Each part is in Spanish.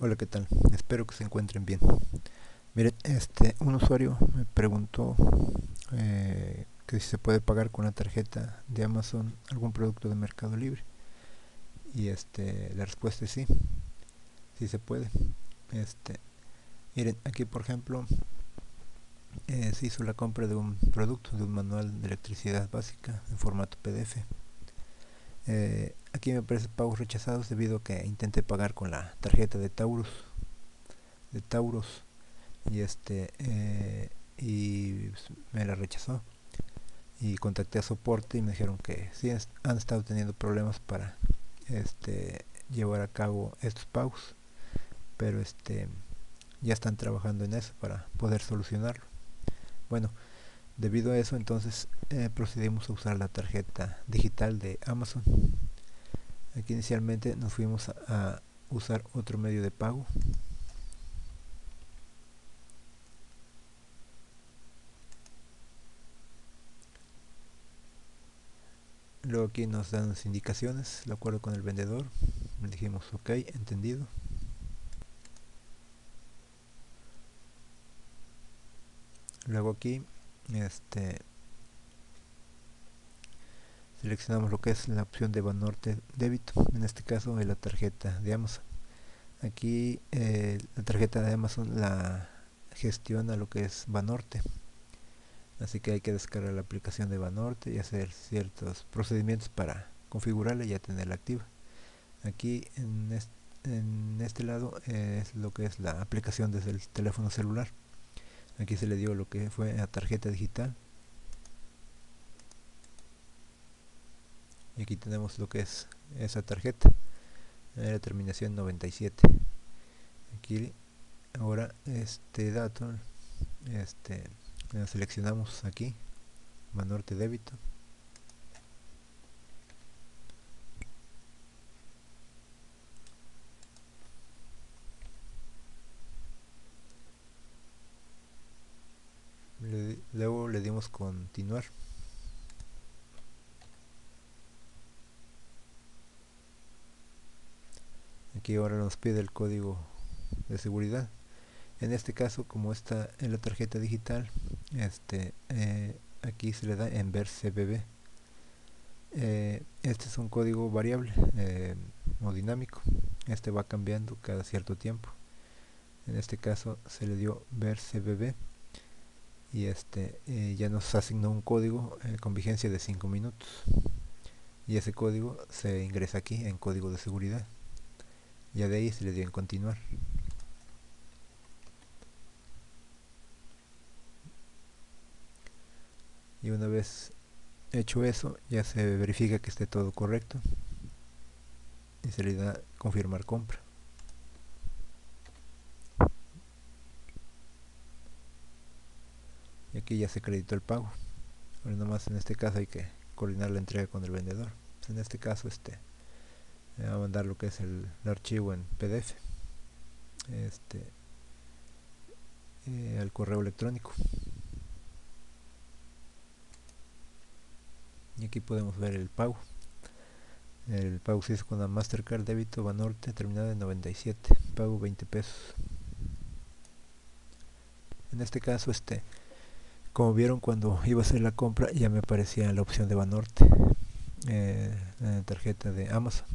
Hola, ¿qué tal? Espero que se encuentren bien. Miren, este, un usuario me preguntó eh, que si se puede pagar con la tarjeta de Amazon algún producto de Mercado Libre. Y este, la respuesta es sí, sí se puede. Este, miren, aquí por ejemplo eh, se hizo la compra de un producto, de un manual de electricidad básica en formato PDF. Eh, aquí me aparecen pagos rechazados debido a que intenté pagar con la tarjeta de Taurus de Tauros y este eh, y me la rechazó y contacté a soporte y me dijeron que sí han estado teniendo problemas para este llevar a cabo estos pagos pero este ya están trabajando en eso para poder solucionarlo bueno Debido a eso entonces eh, procedimos a usar la tarjeta digital de Amazon. Aquí inicialmente nos fuimos a, usar otro medio de pago. Luego aquí nos dan indicaciones, de acuerdo con el vendedor. Dijimos ok, entendido. Luego aquí este seleccionamos lo que es la opción de Banorte débito en este caso de la tarjeta de Amazon. Aquí eh, la tarjeta de Amazon la gestiona lo que es Banorte. Así que hay que descargar la aplicación de Banorte y hacer ciertos procedimientos para configurarla y ya tenerla activa. Aquí en este, lado es lo que es la aplicación desde el teléfono celular. Aquí se le dio lo que fue la tarjeta digital y aquí tenemos lo que es esa tarjeta la terminación 97 aquí ahora este dato este seleccionamos aquí Manorte débito. Luego le dimos continuar aquí ahora nos pide el código de seguridad. En este caso como está en la tarjeta digital este eh, aquí se le da en ver CBB eh, este es un código variable eh, o dinámico. Este va cambiando cada cierto tiempo. En este caso se le dio ver CBB y este ya nos asignó un código con vigencia de 5 minutos. Y ese código se ingresa aquí en código de seguridad ya de ahí se le dio en continuar. Y una vez hecho eso ya se verifica que esté todo correcto y se le da confirmar compra. Y aquí ya se acreditó el pago. Ahora nomás en este caso hay que coordinar la entrega con el vendedor. En este caso este a mandar lo que es el, archivo en pdf este eh, al correo electrónico. Y aquí podemos ver el pago. El pago se hizo con la Mastercard débito Banorte terminada en 97 pago 20 pesos. En este caso este como vieron cuando iba a hacer la compra ya me aparecía la opción de Banorte eh, en la tarjeta de Amazon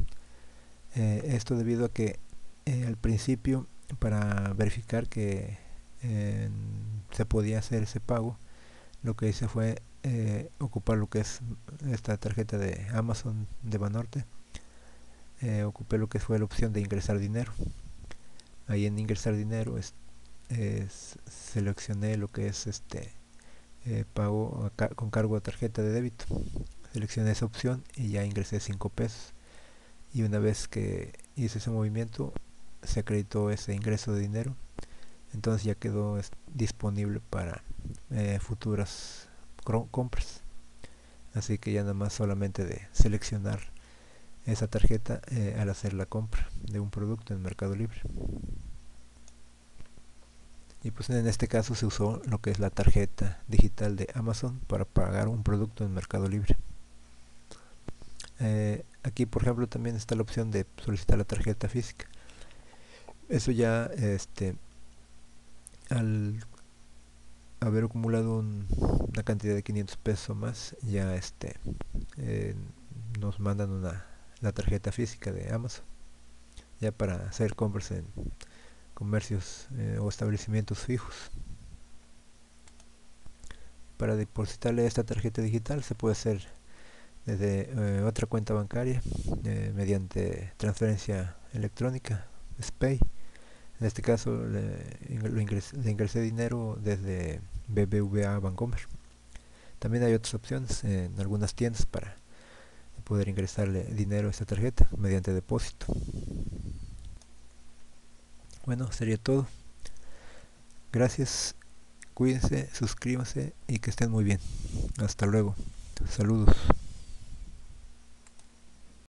eh, esto debido a que eh, al principio para verificar que se podía hacer ese pago lo que hice fue ocupar lo que es esta tarjeta de Amazon de Banorte. Ocupé lo que fue la opción de ingresar dinero. Ahí en ingresar dinero es, seleccioné lo que es este eh, pago con cargo de tarjeta de débito. Seleccioné esa opción y ya ingresé 5 pesos y una vez que hice ese movimiento se acreditó ese ingreso de dinero. Entonces ya quedó disponible para eh, futuras compras. Así que ya nada más solamente de seleccionar esa tarjeta eh, al hacer la compra de un producto en Mercado Libre. Y pues en este caso se usó lo que es la tarjeta digital de Amazon para pagar un producto en Mercado Libre eh, aquí por ejemplo también está la opción de solicitar la tarjeta física. Eso ya este al haber acumulado una cantidad de 500 pesos más ya este eh, nos mandan una la tarjeta física de Amazon ya para hacer compras en comercios eh, o establecimientos fijos. Para depositarle esta tarjeta digital se puede hacer desde eh, otra cuenta bancaria mediante transferencia electrónica SPAY en este caso le, ingresé, dinero desde BBVA Bancomer. También hay otras opciones en algunas tiendas para poder ingresarle dinero a esta tarjeta mediante depósito. Bueno, sería todo. Gracias, cuídense, suscríbanse y que estén muy bien. Hasta luego. Saludos.